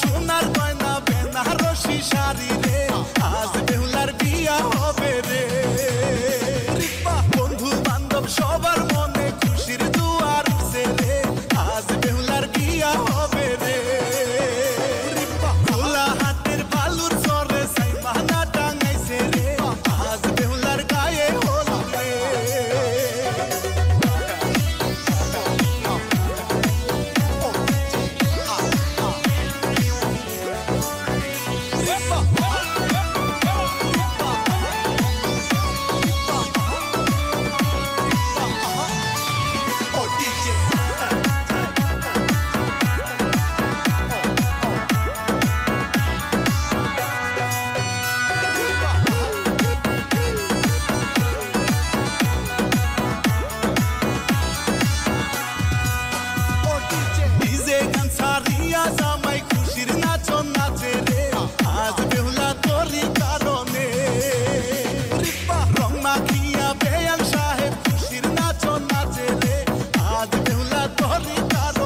সোনার গয়না বেনারসি শাড়ি तोरी कर